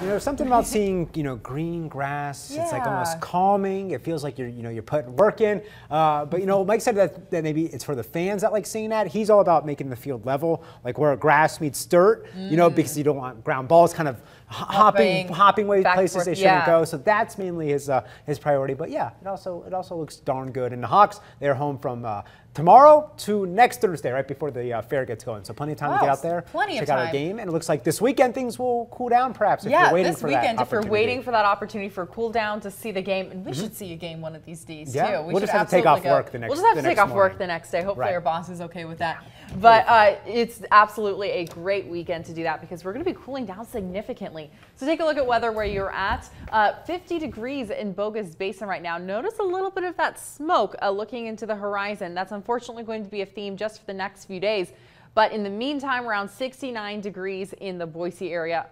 You know, something about seeing, you know, green grass. Yeah. It's like almost calming. It feels like you're, you know, you're putting work in. Uh, but you know, Mike said that, that maybe it's for the fans that like seeing that. He's all about making the field level, like where grass meets dirt. Mm. You know, because you don't want ground balls kind of hopping, hopping, hopping way places they shouldn't yeah. go. So that's mainly his uh, his priority. But yeah, it also it also looks darn good. And the Hawks, they're home from uh, tomorrow to next Thursday, right before the uh, fair gets going. So plenty of time to get out there, plenty check of time. out our game. And it looks like this weekend things will cool down, perhaps. Yeah, waiting this for weekend, that if you're waiting for that opportunity for a cool down to see the game, and we mm-hmm. should see a game one of these days yeah. too. We will just have to take off go. work the next. We'll just have to take off morning. work the next day. Hopefully, right. our boss is okay with that. But uh, it's absolutely a great weekend to do that because we're going to be cooling down significantly. So take a look at weather where you're at. Uh, 50 degrees in Bogus Basin right now. Notice a little bit of that smoke uh, looking into the horizon. That's unfortunately going to be a theme just for the next few days. But in the meantime, around 69 degrees in the Boise area.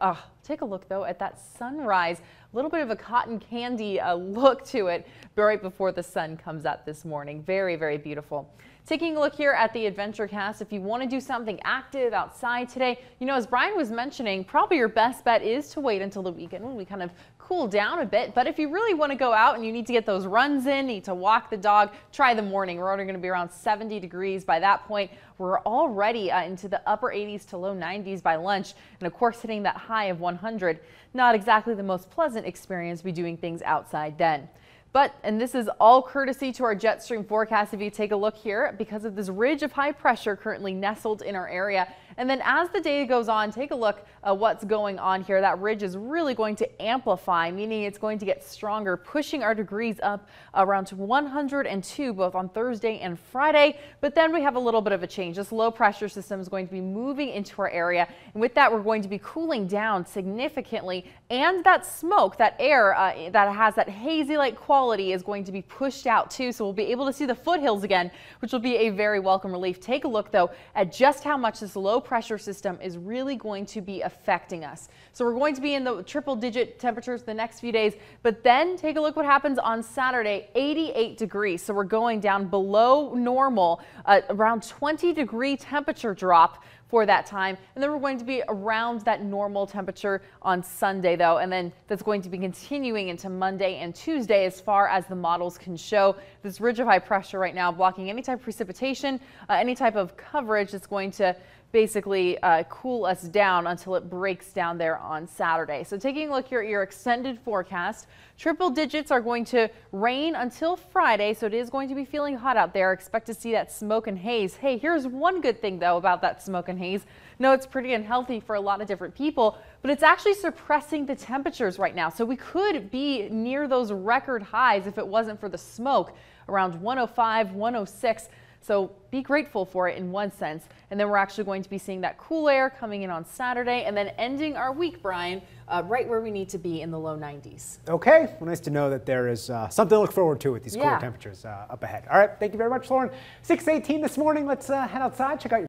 Take a look, though, at that sunrise. A little bit of a cotton candy uh, look to it right before the sun comes up this morning. Very, very beautiful. Taking a look here at the Adventure Cast, if you want to do something active outside today, you know, as Brian was mentioning, probably your best bet is to wait until the weekend when we kind of cool down a bit. But if you really want to go out and you need to get those runs in, need to walk the dog, try the morning. We're only going to be around 70 degrees by that point. We're already uh, into the upper 80s to low 90s by lunch. And of course, hitting that high of 100. Not exactly the most pleasant experience be doing things outside then. But, and this is all courtesy to our jet stream forecast. If you take a look here, because of this ridge of high pressure currently nestled in our area, and then as the day goes on, take a look at what's going on here. That ridge is really going to amplify, meaning it's going to get stronger, pushing our degrees up around 102 both on Thursday and Friday. But then we have a little bit of a change. This low pressure system is going to be moving into our area. And with that, we're going to be cooling down significantly. And that smoke, that air uh, that has that hazy like quality is going to be pushed out too. So we'll be able to see the foothills again, which will be a very welcome relief. Take a look though at just how much this low pressure system is really going to be affecting us. So we're going to be in the triple digit temperatures the next few days, but then take a look what happens on Saturday, 88 degrees. So we're going down below normal, uh, around 20 degree temperature drop for that time. And then we're going to be around that normal temperature on Sunday though. And then that's going to be continuing into Monday and Tuesday as far as the models can show. This ridge of high pressure right now blocking any type of precipitation, uh, any type of coverage that's going to basically uh, cool us down until it breaks down there on Saturday. So taking a look here at your extended forecast, triple digits are going to reign until Friday. So it is going to be feeling hot out there. Expect to see that smoke and haze. Hey, here's one good thing though about that smoke and haze. No, it's pretty unhealthy for a lot of different people, but it's actually suppressing the temperatures right now. So we could be near those record highs if it wasn't for the smoke around 105, 106. So be grateful for it in one sense. And then we're actually going to be seeing that cool air coming in on Saturday and then ending our week, Brian, uh, right where we need to be in the low 90s. Okay. Well, nice to know that there is uh, something to look forward to with these cooler temperatures uh, up ahead. All right. Thank you very much, Lauren. 618 this morning. Let's uh, head outside, check out your